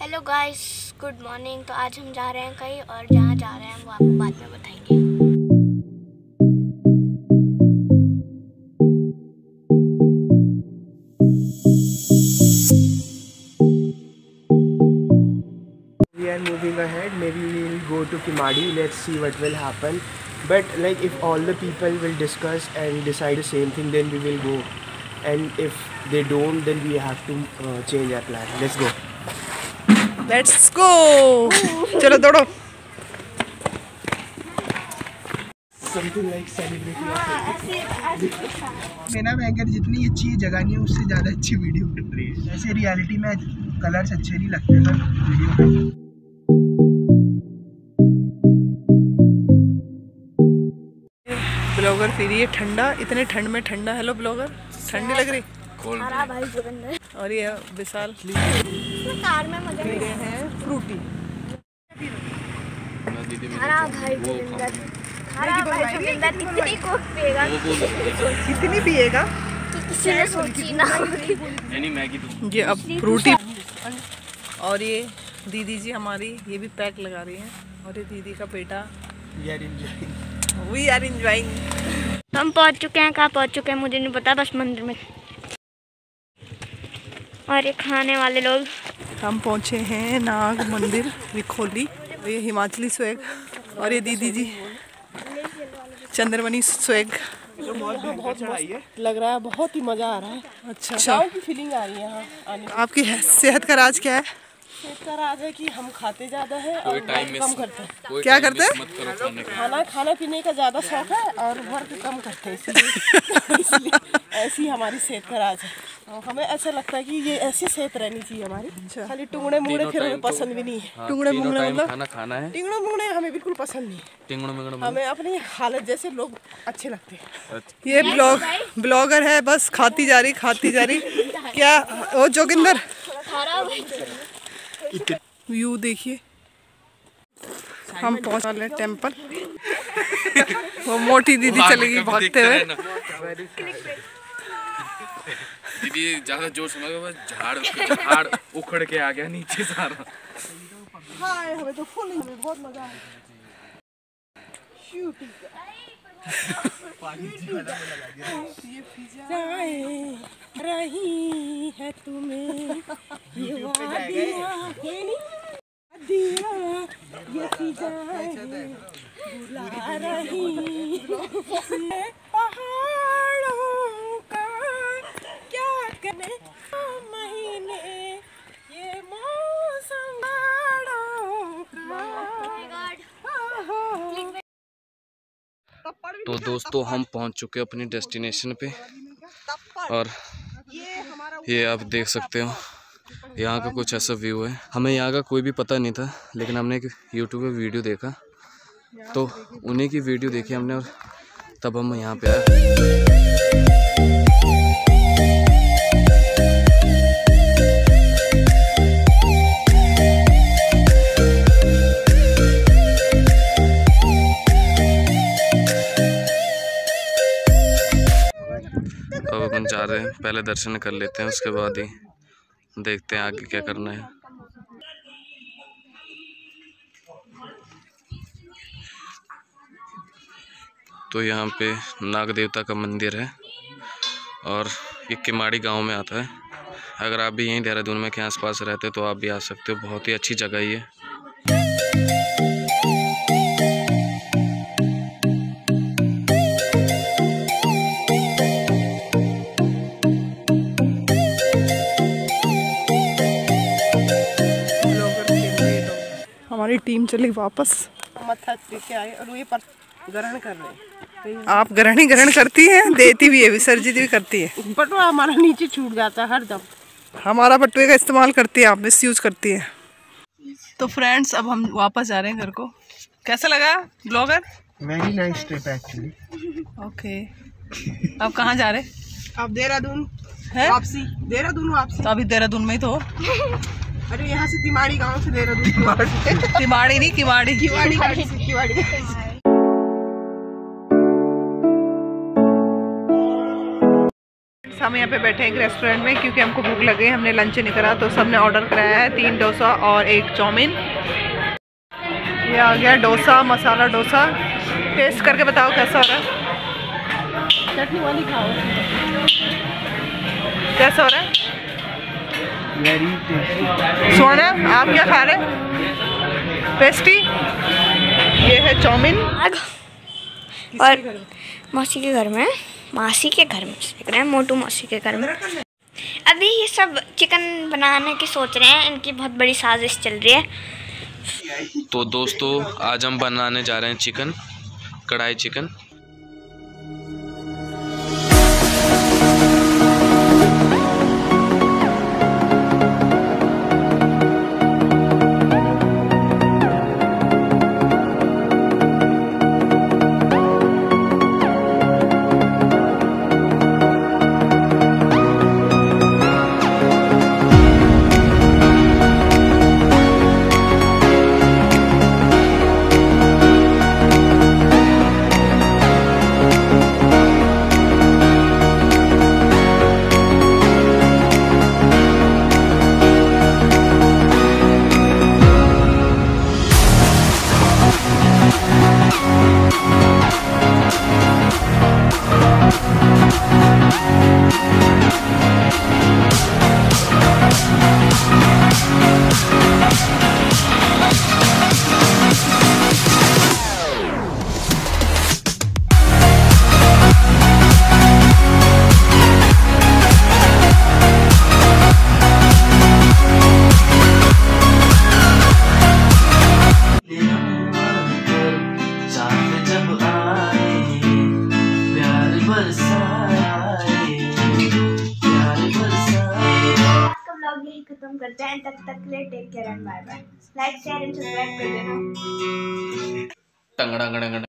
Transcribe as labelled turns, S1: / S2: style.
S1: Hello guys good morning तो आज हम जा रहे हैं कहीं और जहाँ जा रहे हैं वो आपको बाद में बताएँगे
S2: moving ahead maybe we will go to kimadi let's see what will happen but like if all the people will discuss and decide the same thing then we will go and if they don't then we have to uh, change our plan let's go
S3: let's go चलो दौड़ो।
S2: मेरा banker जितनी अच्छी जगह नहीं है उससे ज़्यादा अच्छी वीडियो बन रही है। ऐसे रियलिटी में कलर्स अच्छे नहीं लगते पर वीडियो में
S3: ब्लॉगर फिर ये ठंडा इतने ठंड में ठंडा। हेलो ब्लॉगर ठंडी लग रही?
S1: हरा भाई जोगिंदर
S3: और ये विशाल।
S1: कार में मज़ा
S3: ये हैं फ्रूटी।
S1: हरा भाई जोगिंदर हरा भाई जोगिंदर इतनी कोक पिएगा
S3: कितनी पिएगा?
S1: किसी ने सोची ना
S3: ये अब फ्रूटी। और ये दीदी जी हमारी ये भी पैक लगा रही हैं। और ये दीदी का बेटा।
S2: We are enjoying.
S3: We are enjoying
S1: हम पहुँच चुके हैं कहाँ पहुँच चुके हैं मुझे नहीं पता बस मंदिर में। और ये खाने वाले लोग।
S3: हम पहुँचे हैं नाग मंदिर विखोली और ये हिमाचली स्वेग और ये दीदी जी। चंद्रमणि स्वेग बहुत मस्त लग रहा है बहुत ही मज़ा आ रहा है। अच्छा। गाँव की फीलिंग आ रही है यहाँ आपकी सेहत का राज क्या है? सेहत का राज है कि हम खाते ज़्यादा है और कम करते हैं। क्या करते हैं? खाना खाना पीने का ज़्यादा शौक है और वर्क कम करते हैं इसलिए ऐसी हमारी सेहत का राज है। हमें ऐसा लगता है कि ये ऐसी सेहत रहनी चाहिए हमारी। खाली टुंगड़े मुंगड़े फिर हमें पसंद भी नहीं है। टुंगड़े मुंगड़े मतलब
S4: खाना खाना है।
S3: टिंगड़े मुंगड़े हमें बिल्कुल पसंद नहीं है।
S4: टिंगड़ मिंगड़
S3: हमें अपनी हालत जैसे लोग अच्छे लगते हैं। ये ब्लॉग ब्लॉगर है बस खाती जा रही खाती जा रही। क्या? ओ जोगिंदर। व्यू देखिए। हम पहुँच वाले हैं टेंपल वो मोटी दीदी चलेगी भागते हुए।
S4: दीदी ज़्यादा ज़ोर से मत बस झाड़ झाड़ उखड़ के आ गया नीचे सारा।
S3: हाय हमें तो फुल हमें बहुत मज़ा आया। जाए रही है तुम्हें ये वादियाँ दिया ये फिजाएँ बुला रही
S4: तो दोस्तों हम पहुँच चुके हैं अपनी डेस्टिनेशन पे। और ये आप देख सकते हो यहाँ का कुछ ऐसा व्यू है। हमें यहाँ का कोई भी पता नहीं था लेकिन हमने एक यूट्यूब पे वीडियो देखा। तो उन्हीं की वीडियो देखी हमने और तब हम यहाँ पे आए। पहले दर्शन कर लेते हैं, उसके बाद ही देखते हैं आगे क्या करना है। तो यहाँ पे नाग देवता का मंदिर है और ये किमाड़ी गाँव में आता है। अगर आप भी यहीं देहरादून में के आसपास रहते हो तो आप भी आ सकते हो। बहुत ही अच्छी जगह ये।
S3: हमारी टीम चली वापस। मत्था लेके आए और ये पर ग्रहण कर रहे हैं। आप ग्रहण ही ग्रहण करती हैं देती भी है विसर्जित भी करती है।
S5: बटुआ हमारा नीचे छूट जाता है हर दम।
S3: हमारा बटुए का इस्तेमाल करती है आप मिस यूज़ करती हैं। तो फ्रेंड्स अब हम वापस जा रहे हैं घर को। कैसा लगा blogger?
S2: Very nice trip actually.
S3: Okay अब कहाँ जा रहे? हैं
S5: अब देहरादून
S3: हैं?
S5: वापसी। देहरादून वापसी।
S3: तो अभी देहरादून में ही तो।
S5: अरे यहाँ से तिमाड़ी गाँव से देहरादून
S3: तिमाड़ी। नहीं किवाड़ी।
S5: किवाड़ी गाड़ी से। किवाड़ी। हम यहाँ पे बैठे हैं एक रेस्टोरेंट में क्योंकि हमको भूख लग गई हमने लंच नहीं करा तो सबने ऑर्डर कराया है तीन डोसा और एक चाउमीन। ये आ गया डोसा मसाला डोसा। टेस्ट करके बताओ कैसा हो रहा है।
S3: चटनी वाली खाओ।
S5: कैसा हो रहा है?
S2: वेरी टेस्टी
S5: सोना आप क्या खा रहे हैं? पेस्टी ये है चाउमीन।
S6: और मौसी के घर में मासी के घर में देख रहे हैं मोटू मौसी के घर में। अभी ये सब चिकन बनाने की सोच रहे हैं इनकी बहुत बड़ी साजिश चल रही है।
S7: तो दोस्तों आज हम बनाने जा रहे हैं chicken kadhai chicken.
S6: Bye bye like share and subscribe कर देना